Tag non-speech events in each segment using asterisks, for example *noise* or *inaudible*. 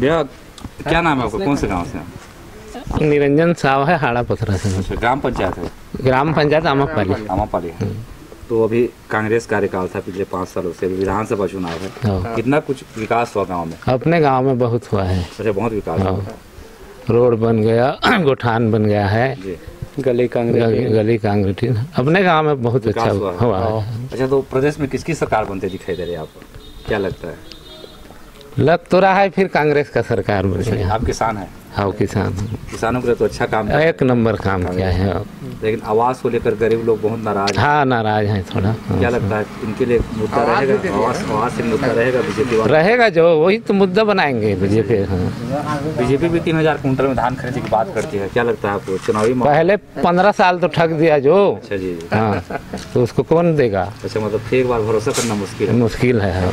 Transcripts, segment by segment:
भैया क्या नाम है आपका? कौन से गाँव से? निरंजन साव है हाड़ा पथरा से। अच्छा ग्राम पंचायत है? ग्राम पंचायत आमापाली आमापाली है। तो अभी कांग्रेस कार्यकाल था पिछले पाँच सालों से विधानसभा चुनाव है। हाँ। कितना कुछ विकास हुआ गाँव में? अपने गाँव में बहुत हुआ है। अच्छा बहुत विकास हुआ। हाँ। रोड बन गया *clears throat* गोठान बन गया है। गली कांग्रेस। गली कांग्रेस अपने गाँव में बहुत अच्छा हुआ हुआ है। अच्छा तो प्रदेश में किसकी सरकार बनते दिखाई दे रही है आपको? क्या लगता है? लग तो रहा है फिर कांग्रेस का सरकार बने आप किसान हैं? हाँ किसान किसानों के लिए तो अच्छा काम है। एक नंबर काम किया है लेकिन आवास को लेकर गरीब लोग बहुत नाराज़ हैं। हाँ नाराज़ है थोड़ा हाँ। क्या लगता है इनके लिए मुद्दा रहेगा? आवास आवास से मुद्दा रहेगा बीजेपी वाला? रहेगा जो वही तो मुद्दा बनाएँगे बीजेपी हाँ। बीजेपी भी तीन हज़ार कुंटल में धान खरीदने की बात करती है। क्या लगता है आपको? चुनावी पहले पंद्रह साल तो ठग दिया जो। अच्छा जी। हाँ तो उसको कौन देगा? अच्छा मतलब फिर एक बार भरोसा करना मुश्किल है। मुश्किल है हाँ।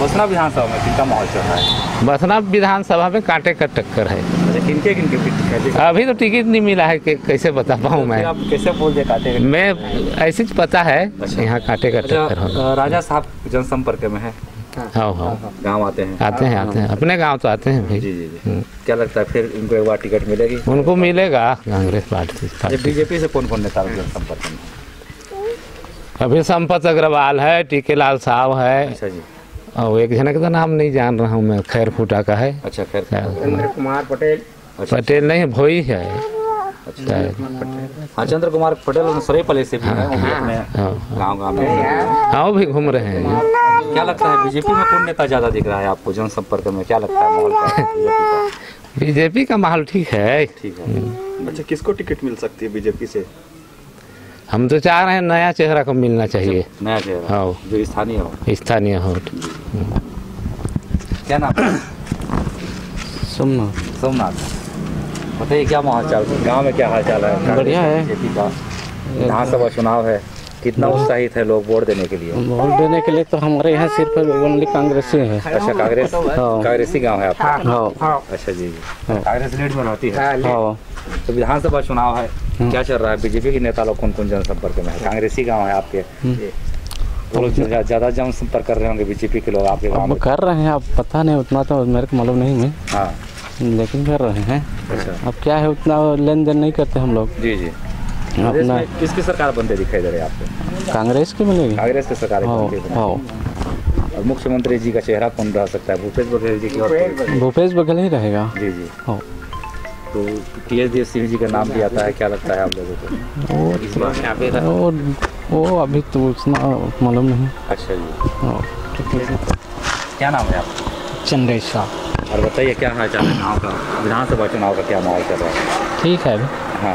बसना विधानसभा में किनका माहौल चल रहा है? बसना विधानसभा में कांटे का टक्कर है। किनके किनके टिकट अभी तो टिकट नहीं मिला है कैसे बता पाऊँ मैं? आप कैसे बोल दे काटे मैं ऐसे पता है अच्छा। यहाँ कांटे का अच्छा टक्कर राजा साहब जनसंपर्क में है। हाँ हाँ गाँव आते हैं। आते हैं आते हैं। अपने गाँव तो आते हैं भाई। जी जी जी। क्या लगता है फिर इनको एक बार टिकट मिलेगी? उनको मिलेगा कांग्रेस पार्टी बीजेपी से कौन कौन नेता जनसंपर्क में अभी संपत अग्रवाल है टीके लाल साहब है। अच्छा जी। और एक जने का तो नाम नहीं जान रहा हूँ मैं खैर फूटा का है। अच्छा खैर क्या- कुमार पटेल। अच्छा। पटेल नहीं भोई है। अच्छा। हाँ। चंद्र कुमार पटेल सरेपले से भी है हाँ गाँव गाँव में। हाँ भी घूम रहे हैं। क्या लगता है बीजेपी में कौन नेता ज़्यादा दिख रहा है आपको जनसंपर्क में क्या लगता है माहौल बीजेपी का? बीजेपी का माहौल ठीक है। ठीक है। अच्छा किसको टिकट मिल सकती है बीजेपी से? हम तो चाह रहे हैं नया चेहरा को मिलना चाहिए। नया चेहरा। हाँ। जो स्थानीय हो। स्थानीय हो। क्या नाम? सोमनाथ। सोमनाथ। बताइए क्या माहौल चल? रहा है गाँव में क्या हाल चाल है? बढ़िया है। बीजेपी का। विधानसभा चुनाव है। कितना उत्साहित है लोग वोट देने के लिए? वोट देने के लिए तो हमारे यहाँ सिर्फ़ ओनली कांग्रेस ही। है अच्छा कांग्रेस हाँ। कांग्रेसी गाँव है आपका? हाँ। अच्छा जी। जी कांग्रेस लीड में रहती है। हाँ। तो विधानसभा चुनाव है। क्या चल रहा है? बीजेपी के नेता लोग कौन कौन जनसंपर्क में है? कांग्रेसी गाँव है आपके। तो लोग ज्या- ज़्यादा जनसंपर्क कर रहे होंगे बीजेपी के लोग आपके गाँव कर रहे हैं अब पता नहीं उतना तो मेरे को मालूम नहीं है। हाँ। लेकिन कर रहे हैं। अच्छा। अब क्या है उतना लेन देन नहीं करते हम लोग। जी जी। अपना किसकी सरकार बनते दिखाई दे रही है आपको? कांग्रेस की मिलेगी। कांग्रेस की सरकार हाँ है हाँ। और मुख्यमंत्री जी का चेहरा कौन रह सकता है? भूपेश बघेल जी की भूपेश बघेल ही रहेगा। जी जी। हाँ। तो टी एस देव सिंह जी का नाम भी आता है क्या लगता है आप लोगों को? वो इस बार यहाँ पे वो वो अभी तो उतना मालूम नहीं। अच्छा जी। क्या नाम है आपका? चंद्रेश और बताइए क्या हाल चाल है गाँव का? विधानसभा चुनाव का क्या माहौल चल रहा है? ठीक है हाँ।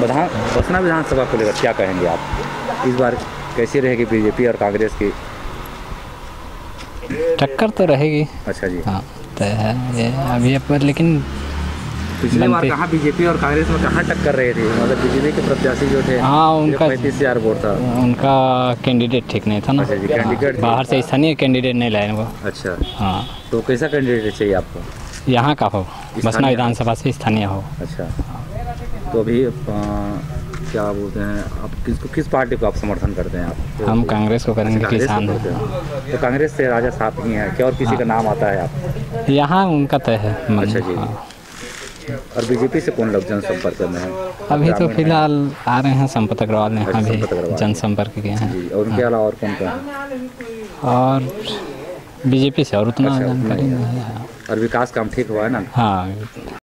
विधान बसना विधानसभा को लेकर क्या कहेंगे आप? इस बार कैसी रहेगी बीजेपी और कांग्रेस की? टक्कर तो रहेगी। अच्छा जी। हाँ तो है ये अभी पर लेकिन पिछले बार कहाँ बीजेपी और कांग्रेस में कहाँ टक्कर रहे थे? मतलब बीजेपी के प्रत्याशी जो थे हाँ उनका पैंतीस हज़ार वोट था। उनका कैंडिडेट ठीक नहीं था ना। अच्छा कैंडिडेट बाहर से स्थानीय कैंडिडेट नहीं लाए वो। अच्छा। हाँ। तो कैसा कैंडिडेट चाहिए आपको? यहाँ का हो बसना विधानसभा से स्थानीय हो। अच्छा। तो अभी क्या बोलते हैं आप किसको किस पार्टी को आप समर्थन करते हैं आप? तो हम कांग्रेस को करेंगे किसान। हैं। तो कांग्रेस से राजा साहब ही हैं क्या और किसी का नाम आता है आप? यहाँ उनका तय है अच्छा जी। और बीजेपी से कौन लोग जनसंपर्क में हैं। अभी तो फ़िलहाल आ रहे हैं संपत अग्रवाल ने अभी जनसंपर्क किए हैं। और उनके अलावा और कौन कौन और बीजेपी से और उतना अच्छा, जानकारी नहीं है। और विकास काम ठीक हुआ है ना? हाँ